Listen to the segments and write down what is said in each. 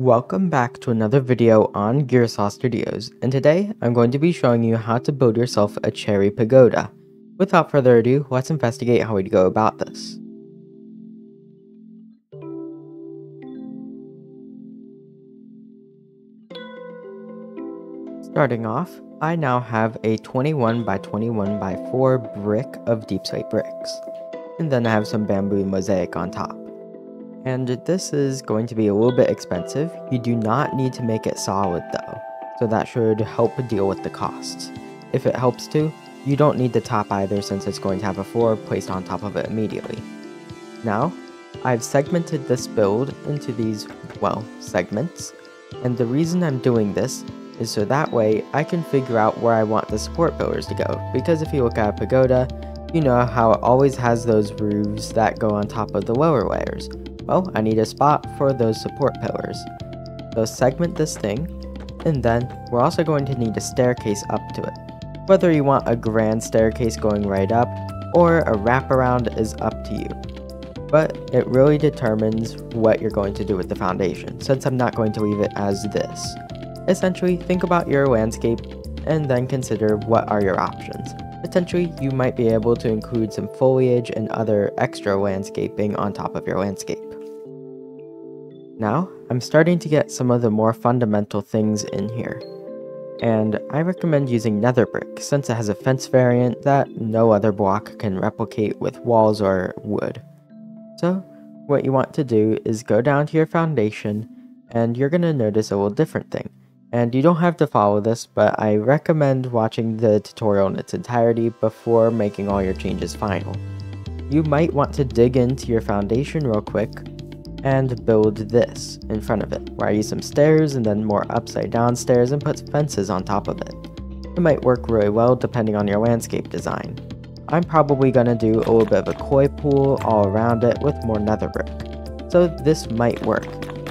Welcome back to another video on Gearsaw Studios, and today I'm going to be showing you how to build yourself a cherry pagoda. Without further ado, let's investigate how we'd go about this. Starting off, I now have a 21 by 21 by 4 brick of deep slate bricks, and then I have some bamboo mosaic on top. And this is going to be a little bit expensive. You do not need to make it solid though, so that should help deal with the costs. If it helps to, you don't need the top either since it's going to have a floor placed on top of it immediately. Now, I've segmented this build into these, well, segments, and the reason I'm doing this is so that way I can figure out where I want the support pillars to go, because if you look at a pagoda, you know how it always has those roofs that go on top of the lower layers. Well, I need a spot for those support pillars. So segment this thing, and then we're also going to need a staircase up to it. Whether you want a grand staircase going right up, or a wraparound is up to you. But it really determines what you're going to do with the foundation, since I'm not going to leave it as this. Essentially, think about your landscape and then consider what are your options. Potentially, you might be able to include some foliage and other extra landscaping on top of your landscape. Now, I'm starting to get some of the more fundamental things in here. And I recommend using nether brick since it has a fence variant that no other block can replicate with walls or wood. So, what you want to do is go down to your foundation and you're going to notice a little different thing. And you don't have to follow this, but I recommend watching the tutorial in its entirety before making all your changes final. You might want to dig into your foundation real quick and build this in front of it, where I use some stairs and then more upside down stairs and put fences on top of it. It might work really well depending on your landscape design. I'm probably going to do a little bit of a koi pool all around it with more nether brick. So this might work,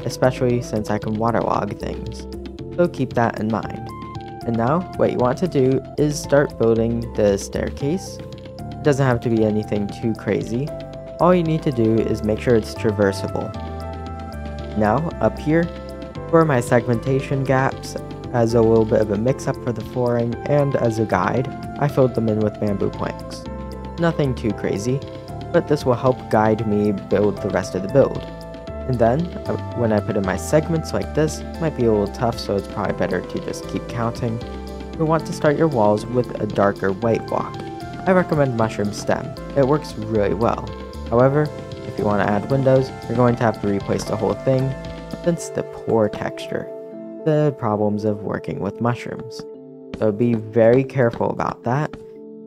especially since I can waterlog things. So keep that in mind. And now, what you want to do is start building the staircase. It doesn't have to be anything too crazy, all you need to do is make sure it's traversable. Now, up here, for my segmentation gaps, as a little bit of a mix-up for the flooring, and as a guide, I filled them in with bamboo planks. Nothing too crazy, but this will help guide me build the rest of the build. And then, uh, when I put in my segments like this, might be a little tough so it's probably better to just keep counting. You'll want to start your walls with a darker white block. I recommend mushroom stem, it works really well. However, if you want to add windows, you're going to have to replace the whole thing, since the poor texture. The problems of working with mushrooms. So be very careful about that,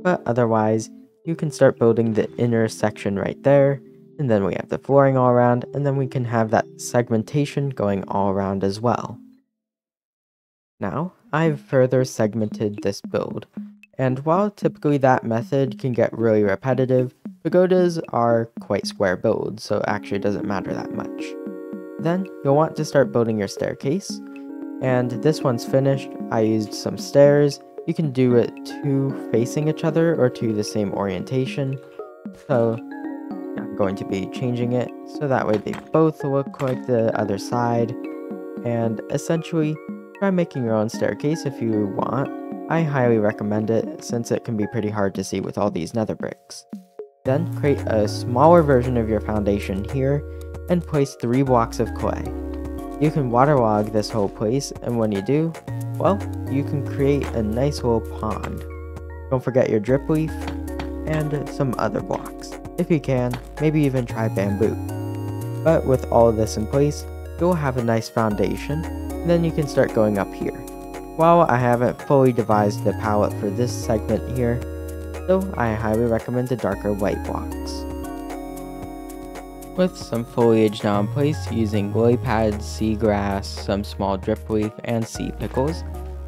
but otherwise, you can start building the inner section right there, and then we have the flooring all around, and then we can have that segmentation going all around as well. Now, I've further segmented this build, and while typically that method can get really repetitive, Pagodas are quite square builds, so it actually doesn't matter that much. Then, you'll want to start building your staircase, and this one's finished. I used some stairs. You can do it two facing each other or two the same orientation. So, I'm going to be changing it so that way they both look like the other side. And essentially, try making your own staircase if you want. I highly recommend it since it can be pretty hard to see with all these nether bricks. Then create a smaller version of your foundation here and place 3 blocks of clay. You can waterlog this whole place and when you do, well, you can create a nice little pond. Don't forget your drip leaf and some other blocks. If you can, maybe even try bamboo. But with all of this in place, you'll have a nice foundation, then you can start going up here. While I haven't fully devised the palette for this segment here, so I highly recommend the darker white blocks. With some foliage now in place using lily pads, seagrass, some small drip leaf, and sea pickles,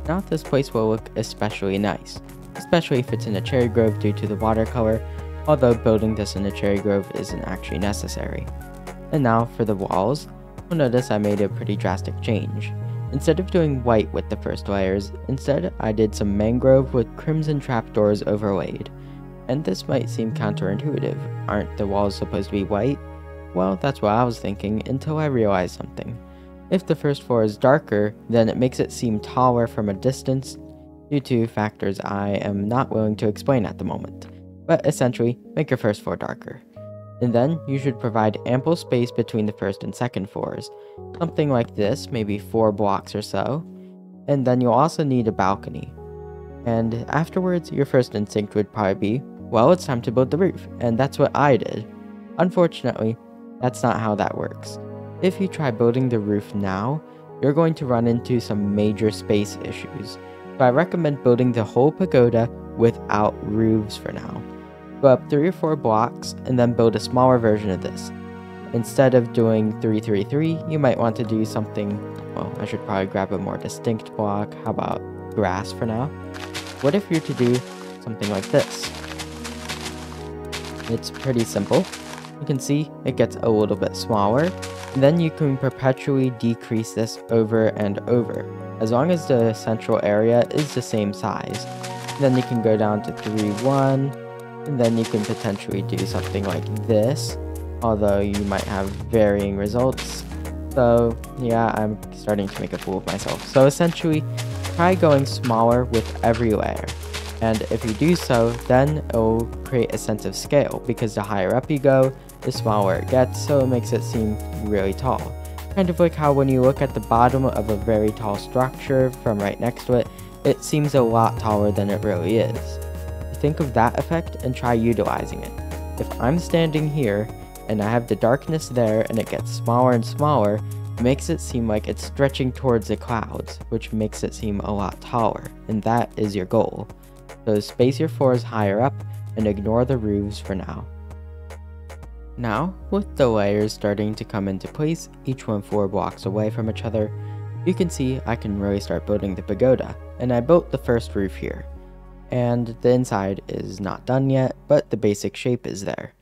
now this place will look especially nice, especially if it's in a cherry grove due to the watercolor, although building this in a cherry grove isn't actually necessary. And now for the walls, you'll notice I made a pretty drastic change. Instead of doing white with the first layers, instead I did some mangrove with crimson trapdoors overlaid. And this might seem counterintuitive, aren't the walls supposed to be white? Well, that's what I was thinking until I realized something. If the first floor is darker, then it makes it seem taller from a distance due to factors I am not willing to explain at the moment. But essentially, make your first floor darker. And then you should provide ample space between the first and second floors, something like this, maybe four blocks or so. And then you'll also need a balcony. And afterwards, your first instinct would probably be, well, it's time to build the roof, and that's what I did. Unfortunately, that's not how that works. If you try building the roof now, you're going to run into some major space issues. So I recommend building the whole pagoda without roofs for now. Go up 3 or 4 blocks and then build a smaller version of this. Instead of doing 333, you might want to do something, well, I should probably grab a more distinct block. How about grass for now? What if you're to do something like this? It's pretty simple. You can see it gets a little bit smaller. Then you can perpetually decrease this over and over, as long as the central area is the same size. Then you can go down to 3, 1, then you can potentially do something like this, although you might have varying results. So yeah, I'm starting to make a fool of myself. So essentially, try going smaller with every layer. And if you do so, then it will create a sense of scale, because the higher up you go, the smaller it gets, so it makes it seem really tall. Kind of like how when you look at the bottom of a very tall structure from right next to it, it seems a lot taller than it really is. Think of that effect and try utilizing it. If I'm standing here, and I have the darkness there and it gets smaller and smaller, makes it seem like it's stretching towards the clouds, which makes it seem a lot taller, and that is your goal. So space your floors higher up and ignore the roofs for now. Now, with the layers starting to come into place, each one 4 blocks away from each other, you can see I can really start building the pagoda, and I built the first roof here. And the inside is not done yet, but the basic shape is there.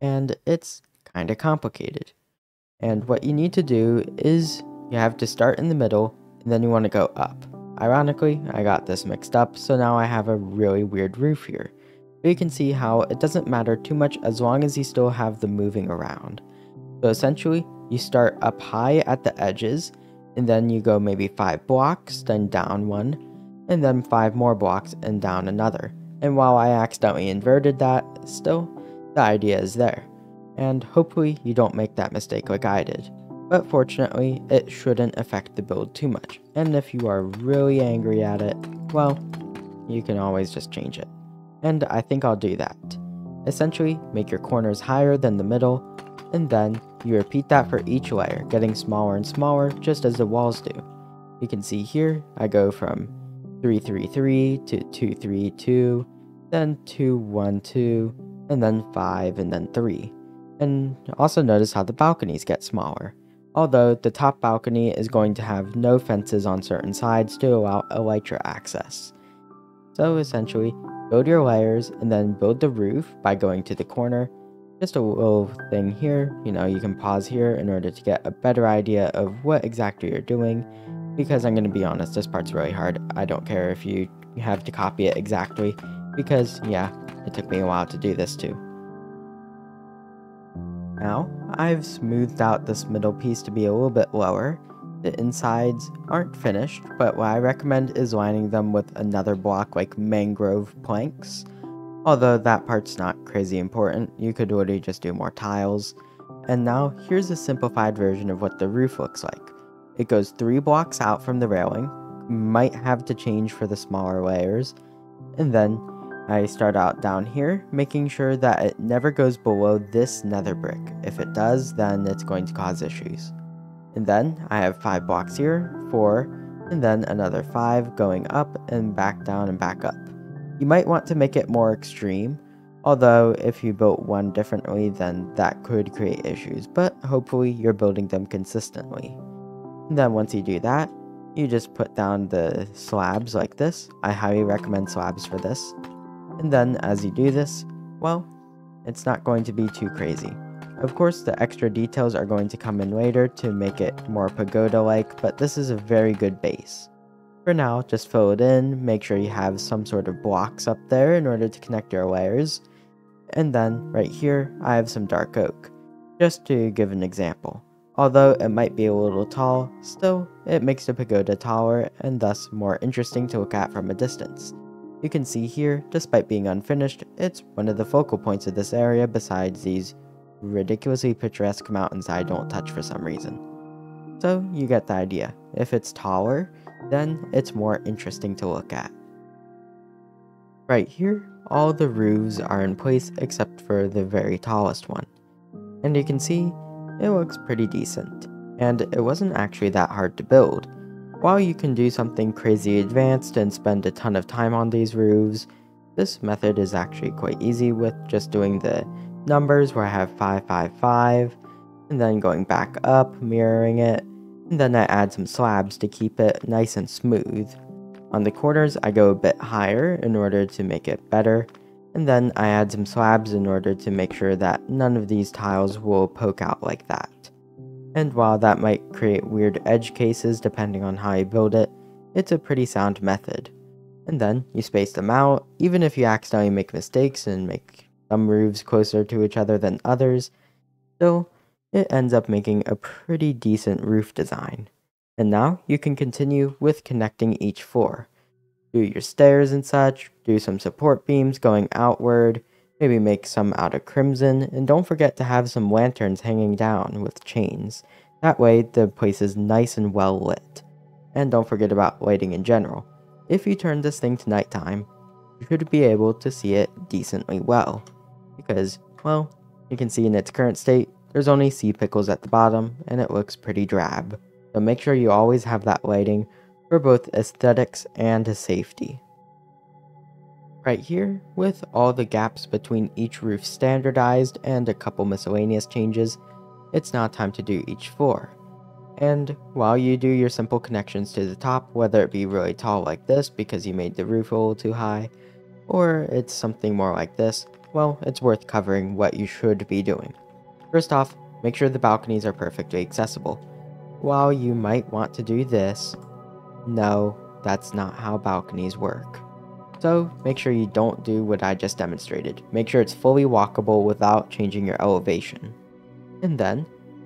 And it's kinda complicated. And what you need to do is you have to start in the middle, and then you want to go up. Ironically, I got this mixed up, so now I have a really weird roof here. But you can see how it doesn't matter too much as long as you still have the moving around. So essentially, you start up high at the edges, and then you go maybe 5 blocks, then down one, and then 5 more blocks and down another. And while I accidentally inverted that, still, the idea is there. And hopefully you don't make that mistake like I did but fortunately, it shouldn't affect the build too much, and if you are really angry at it, well, you can always just change it. And I think I'll do that. Essentially, make your corners higher than the middle, and then you repeat that for each layer, getting smaller and smaller just as the walls do. You can see here, I go from 333 to 232, then 212, and then 5, and then 3. And also notice how the balconies get smaller although the top balcony is going to have no fences on certain sides to allow elytra access. So essentially, build your layers and then build the roof by going to the corner. Just a little thing here, you know, you can pause here in order to get a better idea of what exactly you're doing, because I'm going to be honest, this part's really hard. I don't care if you have to copy it exactly, because yeah, it took me a while to do this too. Now, I've smoothed out this middle piece to be a little bit lower. The insides aren't finished, but what I recommend is lining them with another block like mangrove planks. Although that part's not crazy important, you could literally just do more tiles. And now, here's a simplified version of what the roof looks like. It goes three blocks out from the railing, might have to change for the smaller layers, and then I start out down here, making sure that it never goes below this nether brick. If it does, then it's going to cause issues. And then I have 5 blocks here, 4, and then another 5 going up and back down and back up. You might want to make it more extreme, although if you built one differently then that could create issues, but hopefully you're building them consistently. Then once you do that, you just put down the slabs like this. I highly recommend slabs for this. And then as you do this, well, it's not going to be too crazy. Of course, the extra details are going to come in later to make it more pagoda-like, but this is a very good base. For now, just fill it in, make sure you have some sort of blocks up there in order to connect your layers. And then, right here, I have some dark oak. Just to give an example. Although it might be a little tall, still, it makes the pagoda taller and thus more interesting to look at from a distance. You can see here, despite being unfinished, it's one of the focal points of this area besides these ridiculously picturesque mountains I don't touch for some reason. So you get the idea. If it's taller, then it's more interesting to look at. Right here, all the roofs are in place except for the very tallest one. And you can see, it looks pretty decent. And it wasn't actually that hard to build. While you can do something crazy advanced and spend a ton of time on these roofs, this method is actually quite easy with just doing the numbers where I have 555, and then going back up, mirroring it, and then I add some slabs to keep it nice and smooth. On the corners, I go a bit higher in order to make it better, and then I add some slabs in order to make sure that none of these tiles will poke out like that. And while that might create weird edge cases depending on how you build it, it's a pretty sound method. And then you space them out, even if you accidentally make mistakes and make some roofs closer to each other than others, still, it ends up making a pretty decent roof design. And now you can continue with connecting each floor. Do your stairs and such, do some support beams going outward, maybe make some out of crimson, and don't forget to have some lanterns hanging down with chains. That way the place is nice and well lit. And don't forget about lighting in general. If you turn this thing to nighttime, you should be able to see it decently well. Because, well, you can see in its current state, there's only sea pickles at the bottom, and it looks pretty drab. So make sure you always have that lighting for both aesthetics and safety. Right here, with all the gaps between each roof standardized and a couple miscellaneous changes, it's now time to do each floor. And while you do your simple connections to the top, whether it be really tall like this because you made the roof a little too high, or it's something more like this, well, it's worth covering what you should be doing. First off, make sure the balconies are perfectly accessible. While you might want to do this, no, that's not how balconies work. So make sure you don't do what I just demonstrated. Make sure it's fully walkable without changing your elevation. And then,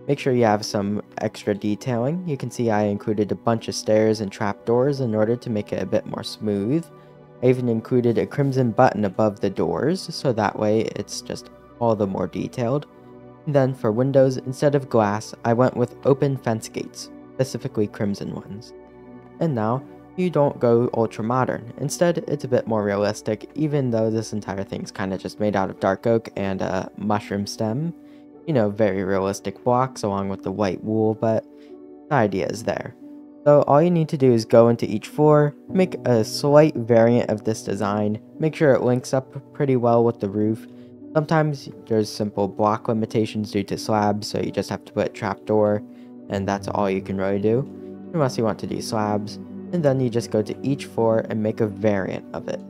Make sure you have some extra detailing. You can see I included a bunch of stairs and trapdoors in order to make it a bit more smooth. I even included a crimson button above the doors, so that way it's just all the more detailed. And then for windows, instead of glass, I went with open fence gates, specifically crimson ones. And now, you don't go ultra modern. Instead, it's a bit more realistic, even though this entire thing's kind of just made out of dark oak and a mushroom stem you know, very realistic blocks along with the white wool, but the idea is there. So all you need to do is go into each floor, make a slight variant of this design, make sure it links up pretty well with the roof. Sometimes there's simple block limitations due to slabs, so you just have to put a trapdoor, and that's all you can really do, unless you want to do slabs. And then you just go to each floor and make a variant of it.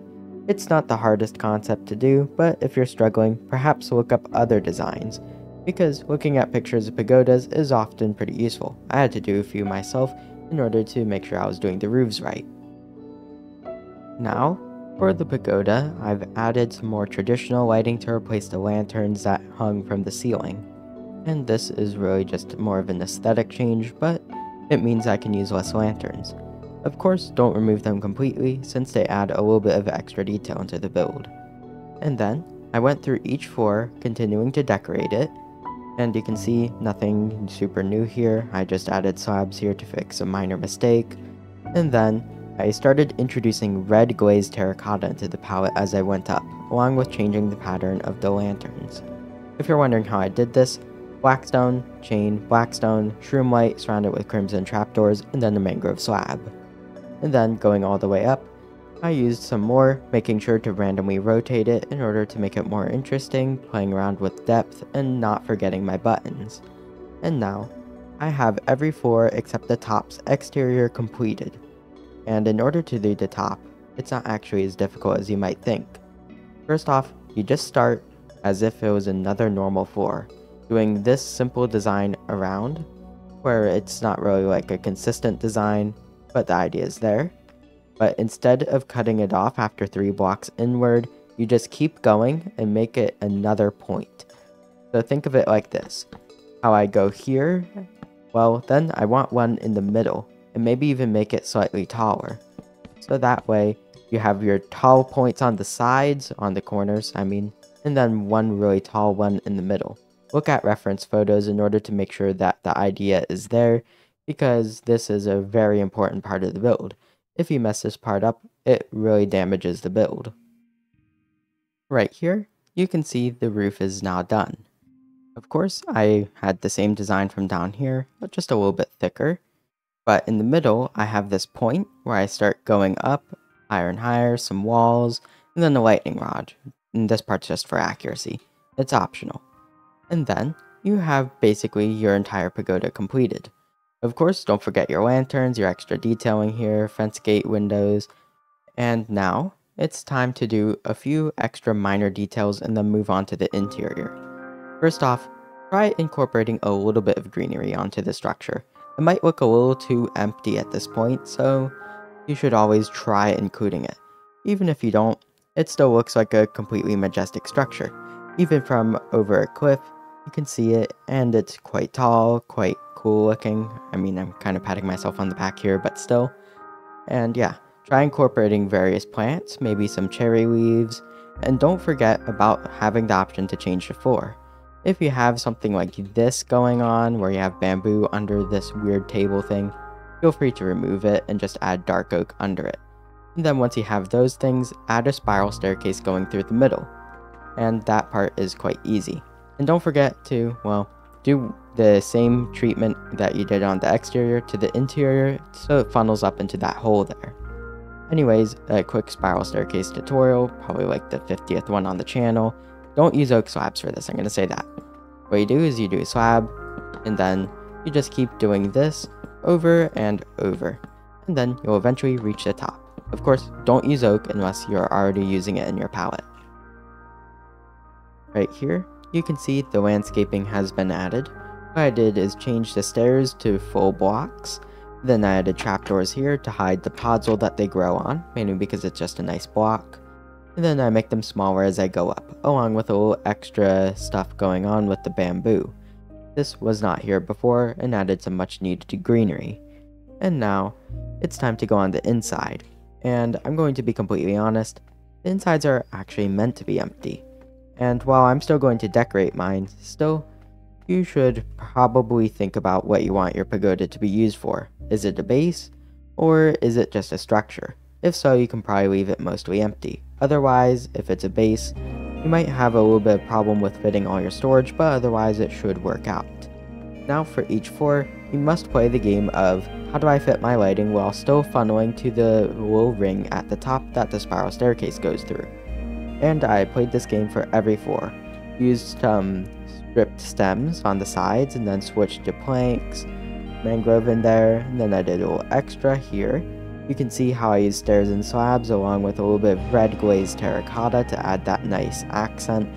It's not the hardest concept to do, but if you're struggling, perhaps look up other designs because looking at pictures of pagodas is often pretty useful. I had to do a few myself in order to make sure I was doing the roofs right. Now, for the pagoda, I've added some more traditional lighting to replace the lanterns that hung from the ceiling. And this is really just more of an aesthetic change, but it means I can use less lanterns. Of course, don't remove them completely, since they add a little bit of extra detail into the build. And then, I went through each floor, continuing to decorate it, and you can see nothing super new here, I just added slabs here to fix a minor mistake. And then, I started introducing red glazed terracotta into the palette as I went up, along with changing the pattern of the lanterns. If you're wondering how I did this, blackstone, chain, blackstone, shroomlight surrounded with crimson trapdoors, and then the mangrove slab. And then, going all the way up, I used some more, making sure to randomly rotate it in order to make it more interesting, playing around with depth, and not forgetting my buttons. And now, I have every floor except the top's exterior completed. And in order to do the top, it's not actually as difficult as you might think. First off, you just start as if it was another normal floor, doing this simple design around, where it's not really like a consistent design, but the idea is there but instead of cutting it off after three blocks inward, you just keep going and make it another point. So think of it like this. How I go here, Well, then I want one in the middle, and maybe even make it slightly taller. So that way, you have your tall points on the sides, on the corners, I mean, and then one really tall one in the middle. Look at reference photos in order to make sure that the idea is there, because this is a very important part of the build. If you mess this part up, it really damages the build. Right here, you can see the roof is now done. Of course, I had the same design from down here, but just a little bit thicker. But in the middle, I have this point where I start going up, higher and higher, some walls, and then the lightning rod. And this part's just for accuracy. It's optional. And then, you have basically your entire pagoda completed. Of course, don't forget your lanterns, your extra detailing here, fence gate windows, and now, it's time to do a few extra minor details and then move on to the interior. First off, try incorporating a little bit of greenery onto the structure. It might look a little too empty at this point, so you should always try including it. Even if you don't, it still looks like a completely majestic structure. Even from over a cliff, you can see it, and it's quite tall, quite cool looking. I mean, I'm kind of patting myself on the back here, but still. And yeah, try incorporating various plants, maybe some cherry leaves, and don't forget about having the option to change the floor. If you have something like this going on, where you have bamboo under this weird table thing, feel free to remove it and just add dark oak under it. And then once you have those things, add a spiral staircase going through the middle. And that part is quite easy. And don't forget to, well, do the same treatment that you did on the exterior to the interior so it funnels up into that hole there. Anyways, a quick spiral staircase tutorial, probably like the 50th one on the channel. Don't use oak slabs for this, I'm going to say that. What you do is you do a slab, and then you just keep doing this over and over, and then you'll eventually reach the top. Of course, don't use oak unless you're already using it in your palette. Right here, you can see the landscaping has been added. What I did is change the stairs to full blocks, then I added trapdoors here to hide the podzol that they grow on, mainly because it's just a nice block. And then I make them smaller as I go up, along with a little extra stuff going on with the bamboo. This was not here before and added some much needed greenery. And now, it's time to go on the inside. And I'm going to be completely honest, the insides are actually meant to be empty. And while I'm still going to decorate mine, still, you should probably think about what you want your pagoda to be used for. Is it a base? Or is it just a structure? If so, you can probably leave it mostly empty. Otherwise, if it's a base, you might have a little bit of problem with fitting all your storage, but otherwise it should work out. Now for each floor, you must play the game of how do I fit my lighting while still funneling to the little ring at the top that the spiral staircase goes through. And I played this game for every floor. Used some stripped stems on the sides and then switched to planks, mangrove in there, and then I did a little extra here. You can see how I used stairs and slabs along with a little bit of red glazed terracotta to add that nice accent,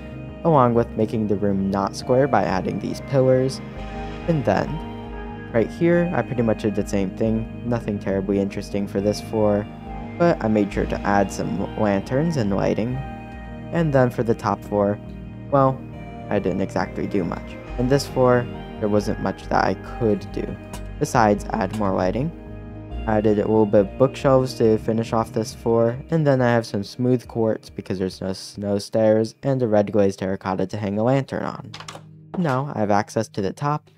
along with making the room not square by adding these pillars. And then, right here, I pretty much did the same thing, nothing terribly interesting for this floor, but I made sure to add some lanterns and lighting. And then for the top floor, well, I didn't exactly do much. In this floor, there wasn't much that I could do. Besides, add more lighting. I added a little bit of bookshelves to finish off this floor, and then I have some smooth quartz because there's no snow stairs, and a red glazed terracotta to hang a lantern on. Now I have access to the top,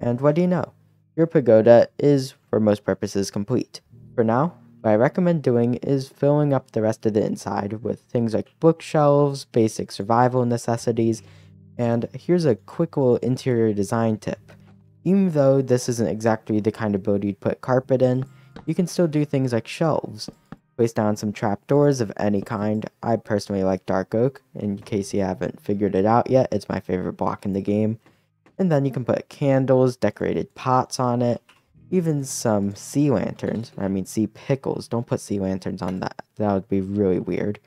and what do you know? Your pagoda is, for most purposes, complete. For now, what I recommend doing is filling up the rest of the inside with things like bookshelves, basic survival necessities, and here's a quick little interior design tip. Even though this isn't exactly the kind of build you'd put carpet in, you can still do things like shelves. Place down some trapdoors of any kind. I personally like dark oak. In case you haven't figured it out yet, it's my favorite block in the game. And then you can put candles, decorated pots on it, even some sea lanterns. I mean, sea pickles. Don't put sea lanterns on that. That would be really weird.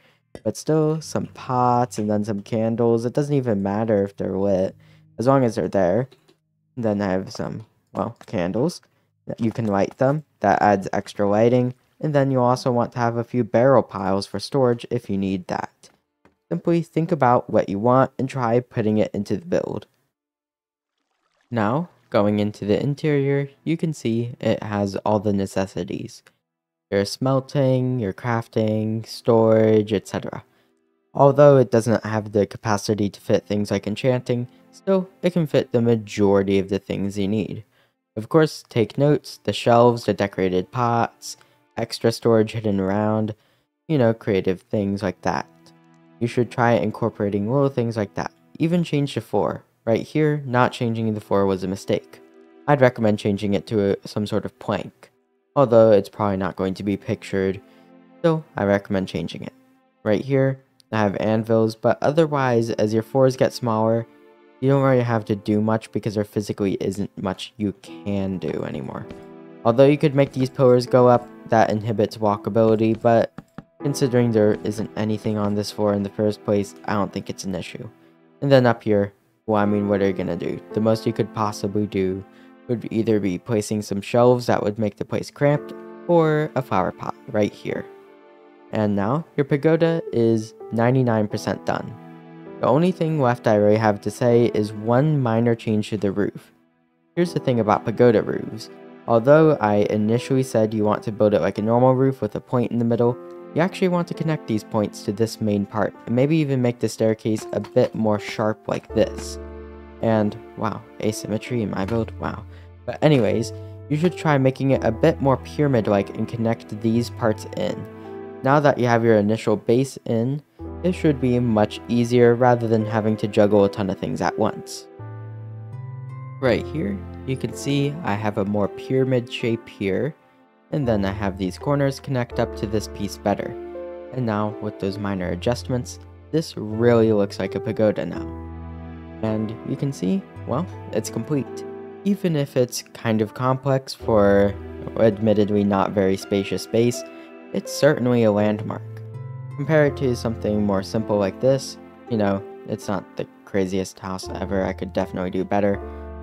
But still, some pots and then some candles. It doesn't even matter if they're lit, as long as they're there. Then I have some, well, candles. You can light them. That adds extra lighting. And then you also want to have a few barrel piles for storage if you need that. Simply think about what you want and try putting it into the build. Now, going into the interior, you can see it has all the necessities. Your smelting, your crafting, storage, etc. Although it doesn't have the capacity to fit things like enchanting, still, it can fit the majority of the things you need. Of course, take notes, the shelves, the decorated pots, extra storage hidden around, you know, creative things like that. You should try incorporating little things like that. Even change the floor. Right here, not changing the floor was a mistake. I'd recommend changing it to a, some sort of plank, although it's probably not going to be pictured, still, I recommend changing it. Right here, I have anvils, but otherwise, as your floors get smaller, you don't really have to do much because there physically isn't much you can do anymore. Although you could make these pillars go up, that inhibits walkability, but considering there isn't anything on this floor in the first place, I don't think it's an issue. And then up here, well, I mean, what are you gonna do? The most you could possibly do would either be placing some shelves that would make the place cramped, or a flower pot right here. And now, your pagoda is 99% done. The only thing left I really have to say is one minor change to the roof. Here's the thing about pagoda roofs. Although I initially said you want to build it like a normal roof with a point in the middle, you actually want to connect these points to this main part, and maybe even make the staircase a bit more sharp like this. And, wow, asymmetry in my build, wow. But anyways, you should try making it a bit more pyramid-like and connect these parts in. Now that you have your initial base in, it should be much easier rather than having to juggle a ton of things at once. Right here, you can see I have a more pyramid shape here, and then I have these corners connect up to this piece better. And now, with those minor adjustments, this really looks like a pagoda now. And you can see, well, it's complete. Even if it's kind of complex for admittedly not very spacious space, it's certainly a landmark. Compare it to something more simple like this, you know, it's not the craziest house ever, I could definitely do better,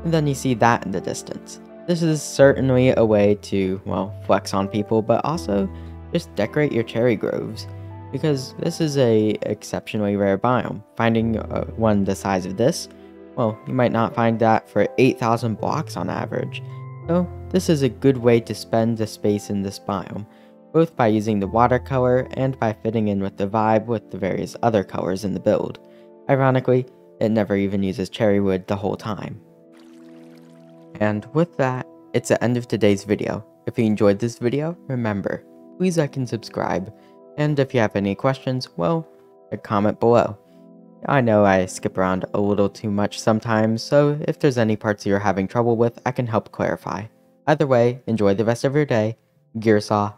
and then you see that in the distance. This is certainly a way to, well, flex on people, but also just decorate your cherry groves. Because this is a exceptionally rare biome. Finding uh, one the size of this, well, you might not find that for 8,000 blocks on average. So, this is a good way to spend the space in this biome, both by using the watercolor and by fitting in with the vibe with the various other colors in the build. Ironically, it never even uses cherry wood the whole time. And with that, it's the end of today's video. If you enjoyed this video, remember, please like and subscribe. And if you have any questions, well, a comment below. I know I skip around a little too much sometimes, so if there's any parts you're having trouble with, I can help clarify. Either way, enjoy the rest of your day. Gearsaw